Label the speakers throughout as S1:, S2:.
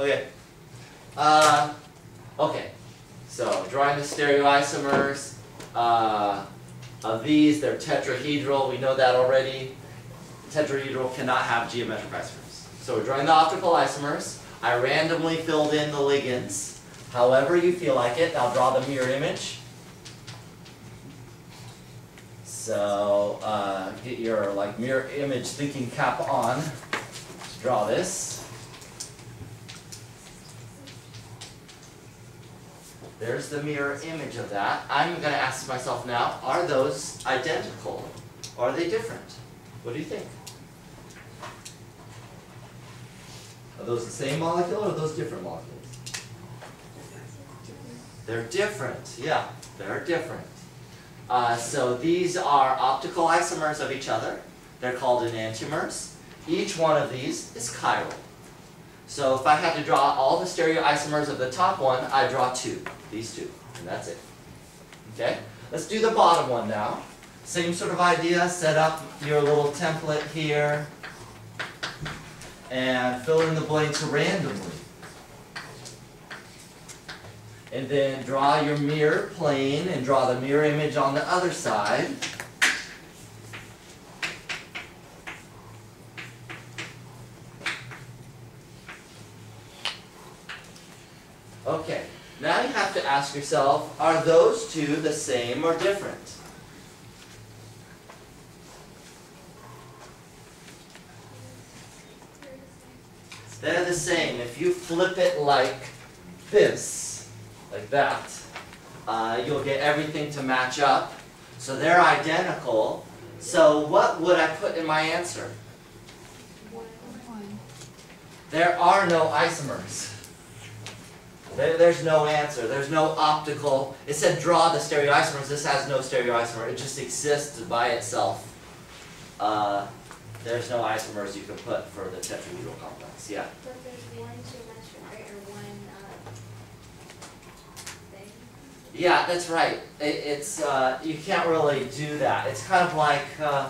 S1: Okay. Uh, okay. So drawing the stereoisomers uh, of these, they're tetrahedral. We know that already. Tetrahedral cannot have geometric isomers. So we're drawing the optical isomers. I randomly filled in the ligands. However you feel like it. I'll draw the mirror image. So uh, get your like mirror image thinking cap on. Draw this. There's the mirror image of that. I'm going to ask myself now, are those identical? Are they different? What do you think? Are those the same molecule or are those different molecules? They're different, yeah, they're different. Uh, so these are optical isomers of each other. They're called enantiomers. Each one of these is chiral. So if I had to draw all the stereoisomers of the top one, I draw two, these two, and that's it. Okay? Let's do the bottom one now. Same sort of idea, set up your little template here, and fill in the blanks randomly. And then draw your mirror plane and draw the mirror image on the other side. Okay, now you have to ask yourself, are those two the same or different? They're the same. If you flip it like this, like that, uh, you'll get everything to match up. So they're identical. So what would I put in my answer? There are no isomers. There, there's no answer. There's no optical. It said draw the stereoisomers. This has no stereoisomer. It just exists by itself. Uh, there's no isomers you can put for the tetrahedral complex. Yeah.
S2: But there's one geometric, right, or one, uh, thing?
S1: Yeah, that's right. It, it's uh, you can't really do that. It's kind of like uh,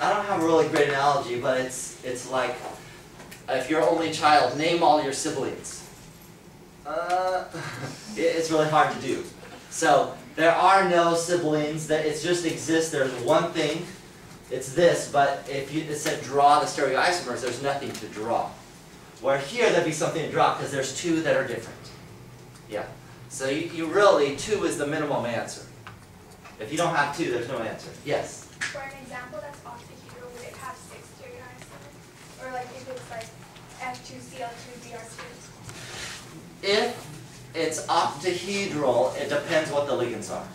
S1: I don't have a really great analogy, but it's it's like if you're only child, name all your siblings. Uh, it, it's really hard to do. So there are no siblings. That it just exists. There's one thing. It's this, but if you it said draw the stereoisomers, there's nothing to draw. Where here there'd be something to draw because there's two that are different. Yeah. So you, you really, two is the minimum answer. If you don't have two, there's no answer. Yes?
S3: For an example that's octahedral, would it have six stereoisomers? Or like if it's like F2Cl2Br2?
S1: If it's octahedral, it depends what the ligands are.